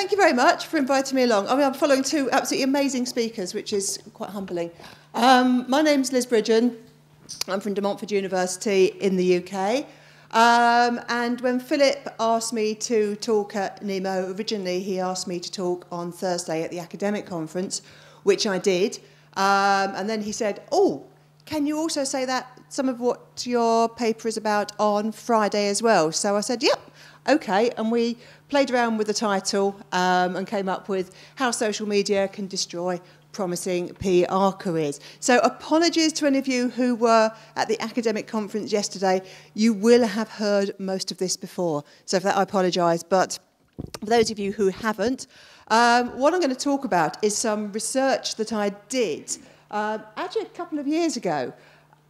thank you very much for inviting me along. I mean, I'm following two absolutely amazing speakers, which is quite humbling. Um, my name's Liz Bridgen. I'm from De Montfort University in the UK. Um, and when Philip asked me to talk at Nemo, originally he asked me to talk on Thursday at the academic conference, which I did. Um, and then he said, Oh, can you also say that some of what your paper is about on Friday as well? So I said, Yep, okay. And we played around with the title um, and came up with How Social Media Can Destroy promising PR careers. So apologies to any of you who were at the academic conference yesterday. You will have heard most of this before. So for that I apologise. But for those of you who haven't, um, what I'm going to talk about is some research that I did um, actually a couple of years ago,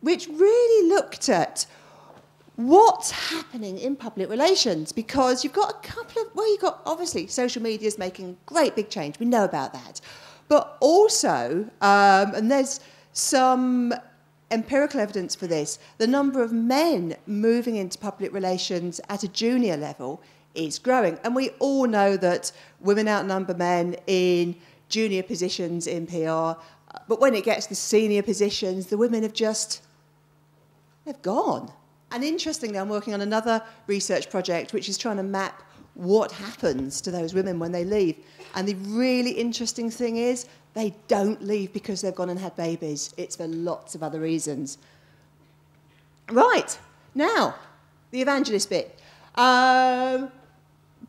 which really looked at what's happening in public relations because you've got a couple of well you've got obviously social media is making great big change. We know about that. But also, um, and there's some empirical evidence for this, the number of men moving into public relations at a junior level is growing. And we all know that women outnumber men in junior positions in PR, but when it gets to senior positions, the women have just, they've gone. And interestingly, I'm working on another research project which is trying to map what happens to those women when they leave. And the really interesting thing is they don't leave because they've gone and had babies. It's for lots of other reasons. Right, now, the evangelist bit. Um,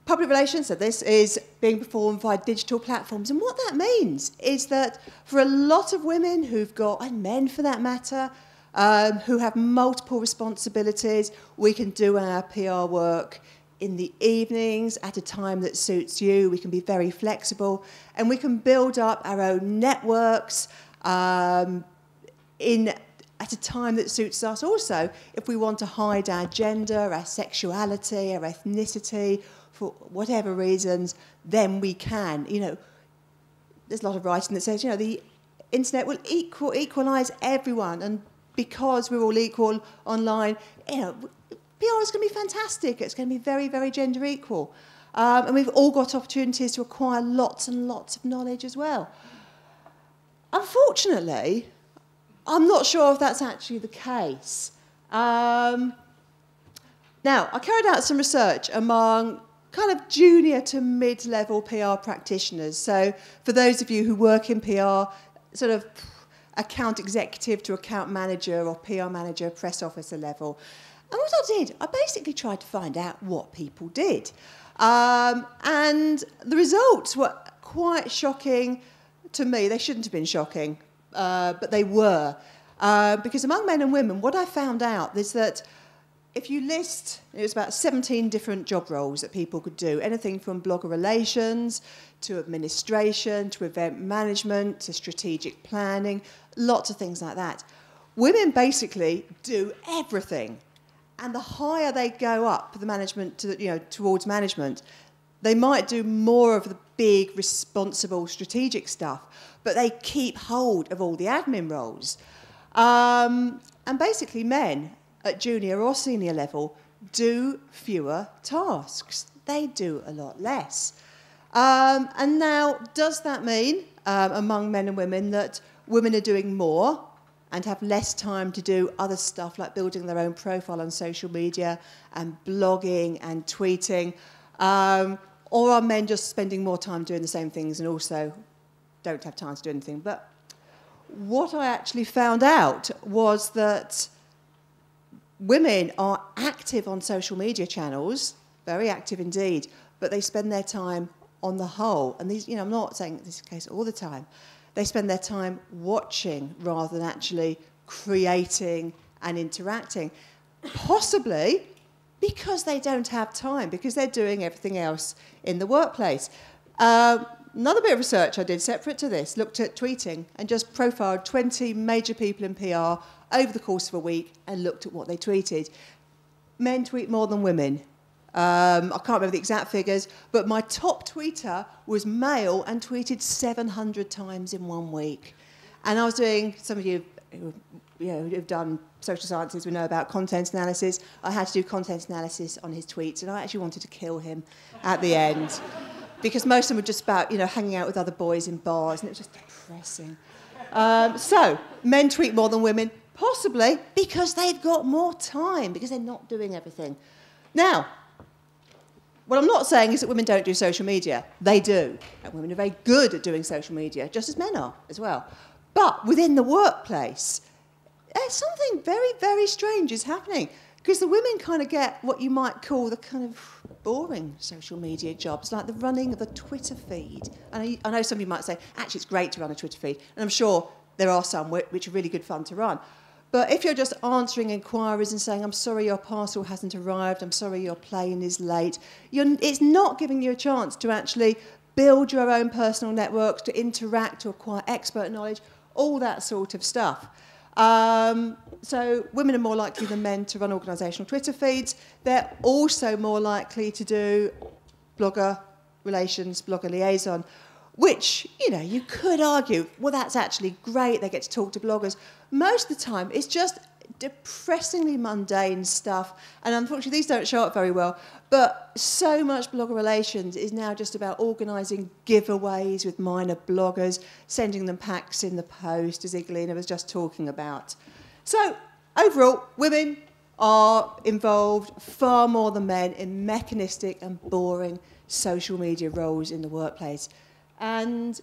public relations, so this is being performed via digital platforms. And what that means is that for a lot of women who've got, and men for that matter, um, who have multiple responsibilities, we can do our PR work in the evenings at a time that suits you. We can be very flexible and we can build up our own networks um, in at a time that suits us. Also, if we want to hide our gender, our sexuality, our ethnicity, for whatever reasons, then we can. You know, there's a lot of writing that says, you know, the internet will equal equalize everyone, and because we're all equal online, you know, PR is going to be fantastic. It's going to be very, very gender equal. Um, and we've all got opportunities to acquire lots and lots of knowledge as well. Unfortunately, I'm not sure if that's actually the case. Um, now, I carried out some research among kind of junior to mid level PR practitioners. So, for those of you who work in PR, sort of account executive to account manager or PR manager, press officer level. And what I did, I basically tried to find out what people did. Um, and the results were quite shocking to me. They shouldn't have been shocking, uh, but they were. Uh, because among men and women, what I found out is that if you list, it was about 17 different job roles that people could do, anything from blogger relations to administration to event management to strategic planning, lots of things like that. Women basically do everything. And the higher they go up the management to you know towards management they might do more of the big responsible strategic stuff but they keep hold of all the admin roles. Um, and basically men at junior or senior level do fewer tasks they do a lot less um, and now does that mean um, among men and women that women are doing more and have less time to do other stuff like building their own profile on social media and blogging and tweeting? Um, or are men just spending more time doing the same things and also don't have time to do anything? But what I actually found out was that women are active on social media channels, very active indeed, but they spend their time on the whole, and these, you know, I'm not saying this is the case all the time, they spend their time watching rather than actually creating and interacting. Possibly because they don't have time, because they're doing everything else in the workplace. Uh, another bit of research I did separate to this looked at tweeting and just profiled 20 major people in PR over the course of a week and looked at what they tweeted. Men tweet more than women. Um, I can't remember the exact figures, but my top tweeter was male and tweeted 700 times in one week. And I was doing, some of you who you know, who've done social sciences we know about content analysis. I had to do content analysis on his tweets, and I actually wanted to kill him at the end. because most of them were just about, you know, hanging out with other boys in bars, and it was just depressing. Um, so, men tweet more than women, possibly because they've got more time, because they're not doing everything. Now, what I'm not saying is that women don't do social media. They do. And women are very good at doing social media, just as men are as well. But within the workplace, there's something very, very strange is happening. Because the women kind of get what you might call the kind of boring social media jobs, like the running of the Twitter feed. And I, I know some of you might say, actually, it's great to run a Twitter feed. And I'm sure there are some which are really good fun to run. But if you're just answering inquiries and saying, I'm sorry your parcel hasn't arrived, I'm sorry your plane is late, it's not giving you a chance to actually build your own personal networks, to interact, to acquire expert knowledge, all that sort of stuff. Um, so women are more likely than men to run organisational Twitter feeds. They're also more likely to do blogger relations, blogger liaison, which, you know, you could argue, well, that's actually great. They get to talk to bloggers. Most of the time, it's just depressingly mundane stuff. And unfortunately, these don't show up very well. But so much blogger relations is now just about organising giveaways with minor bloggers, sending them packs in the post, as Igelina was just talking about. So, overall, women are involved far more than men in mechanistic and boring social media roles in the workplace. And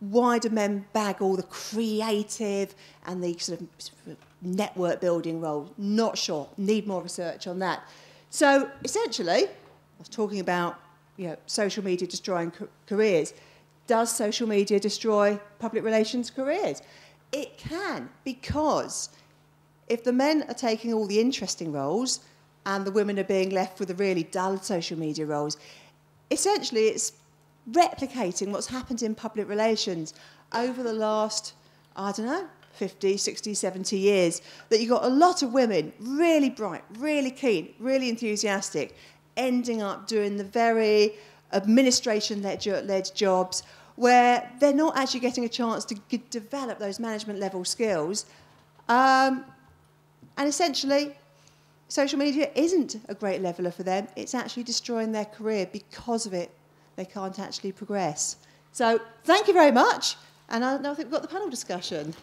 why do men bag all the creative and the sort of network building roles? Not sure. Need more research on that. So essentially, I was talking about you know, social media destroying careers. Does social media destroy public relations careers? It can, because if the men are taking all the interesting roles and the women are being left with the really dull social media roles, essentially it's replicating what's happened in public relations over the last, I don't know, 50, 60, 70 years, that you've got a lot of women, really bright, really keen, really enthusiastic, ending up doing the very administration-led jobs where they're not actually getting a chance to develop those management level skills. Um, and essentially, social media isn't a great leveler for them. It's actually destroying their career because of it. They can't actually progress. So thank you very much. And I, now I think we've got the panel discussion.